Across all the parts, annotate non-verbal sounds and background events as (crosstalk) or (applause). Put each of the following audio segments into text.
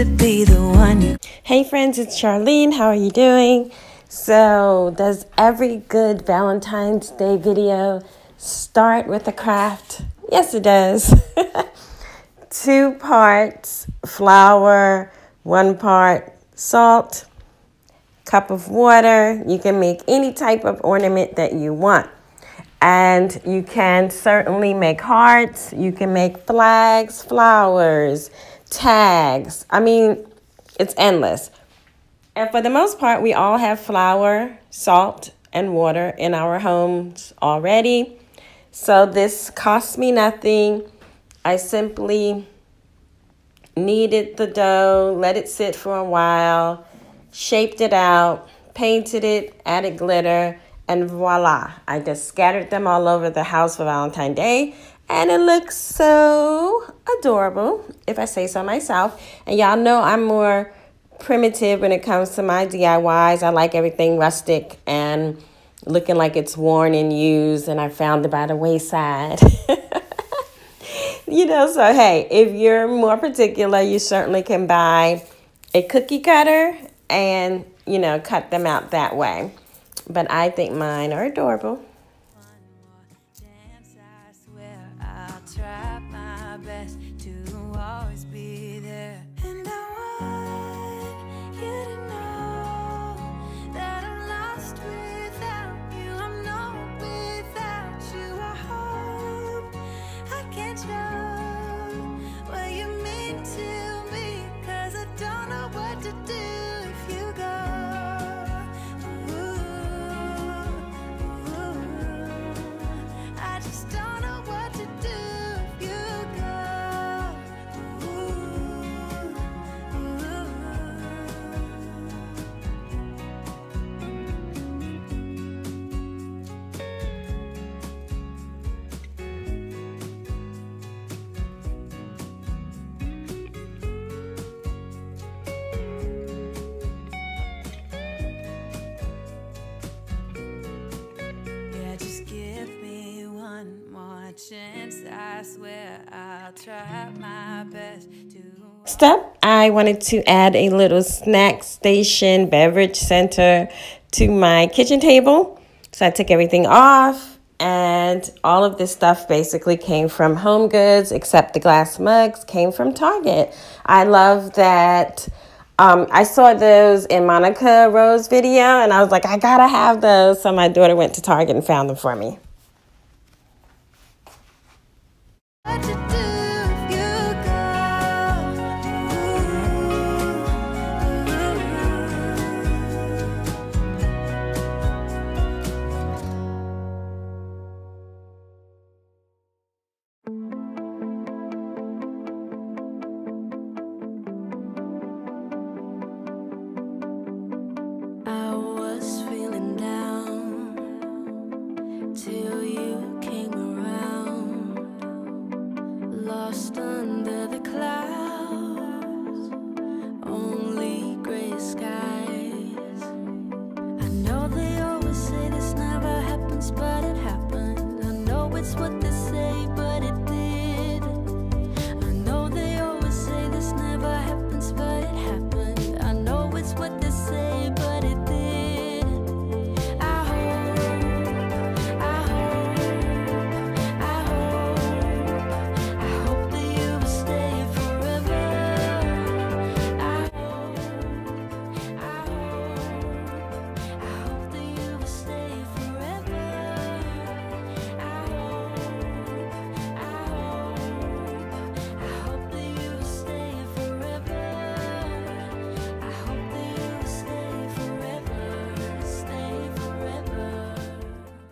to be the one. Hey friends, it's Charlene. How are you doing? So, does every good Valentine's Day video start with a craft? Yes, it does. (laughs) Two parts flour, one part salt, cup of water. You can make any type of ornament that you want. And you can certainly make hearts, you can make flags, flowers, tags. I mean, it's endless. And for the most part, we all have flour, salt, and water in our homes already. So this cost me nothing. I simply kneaded the dough, let it sit for a while, shaped it out, painted it, added glitter, and voila. I just scattered them all over the house for Valentine's Day. And it looks so adorable, if I say so myself. And y'all know I'm more primitive when it comes to my DIYs. I like everything rustic and looking like it's worn and used, and I found it by the wayside. (laughs) you know, so hey, if you're more particular, you certainly can buy a cookie cutter and, you know, cut them out that way. But I think mine are adorable. I swear I'll try my best to. Step, I wanted to add a little snack station beverage center to my kitchen table. So I took everything off, and all of this stuff basically came from Home Goods, except the glass mugs came from Target. I love that. Um, I saw those in Monica Rose video, and I was like, I gotta have those. So my daughter went to Target and found them for me. But it's what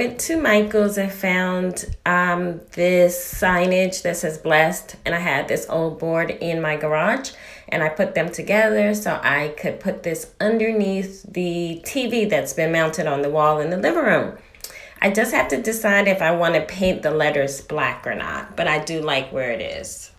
Went to Michael's and found um, this signage that says blessed, and I had this old board in my garage, and I put them together so I could put this underneath the TV that's been mounted on the wall in the living room. I just have to decide if I want to paint the letters black or not, but I do like where it is.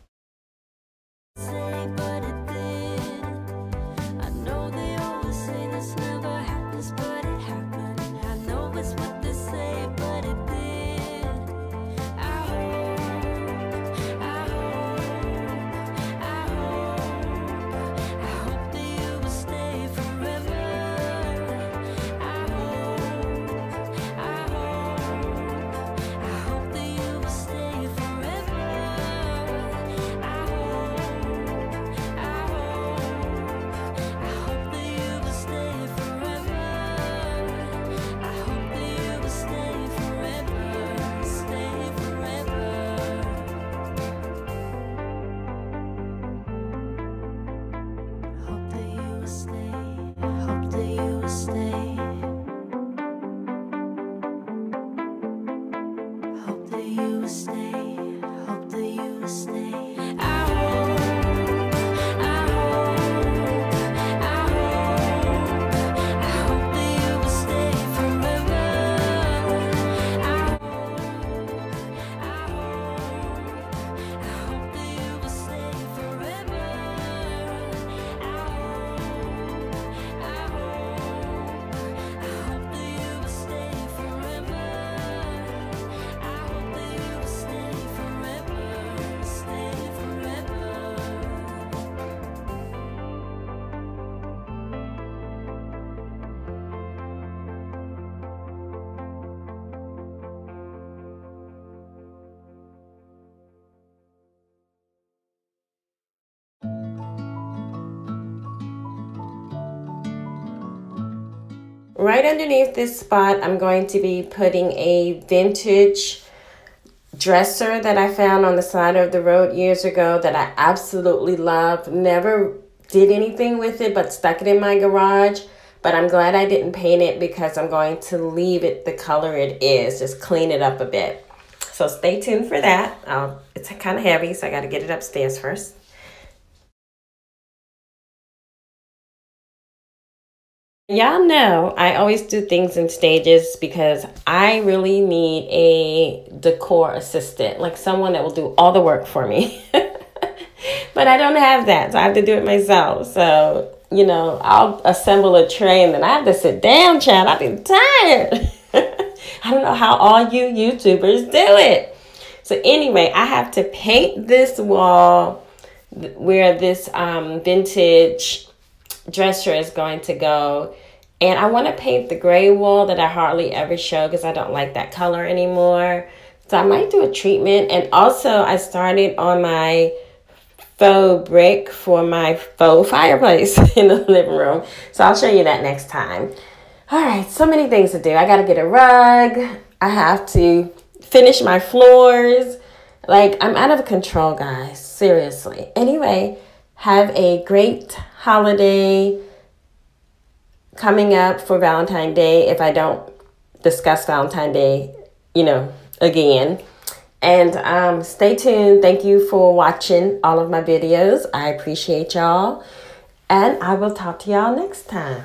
Right underneath this spot, I'm going to be putting a vintage dresser that I found on the side of the road years ago that I absolutely love. Never did anything with it, but stuck it in my garage. But I'm glad I didn't paint it because I'm going to leave it the color it is, just clean it up a bit. So stay tuned for that. Um, it's kind of heavy, so I got to get it upstairs first. Y'all know I always do things in stages because I really need a decor assistant, like someone that will do all the work for me. (laughs) but I don't have that, so I have to do it myself. So, you know, I'll assemble a tray and then I have to sit down, Chad. I've been tired. (laughs) I don't know how all you YouTubers do it. So, anyway, I have to paint this wall where this um, vintage dresser is going to go. And I want to paint the gray wall that I hardly ever show because I don't like that color anymore. So I might do a treatment. And also I started on my faux brick for my faux fireplace (laughs) in the living room. So I'll show you that next time. All right, so many things to do. I got to get a rug. I have to finish my floors. Like, I'm out of control, guys. Seriously. Anyway, have a great holiday coming up for Valentine's Day if I don't discuss Valentine's Day, you know, again. And um, stay tuned. Thank you for watching all of my videos. I appreciate y'all. And I will talk to y'all next time.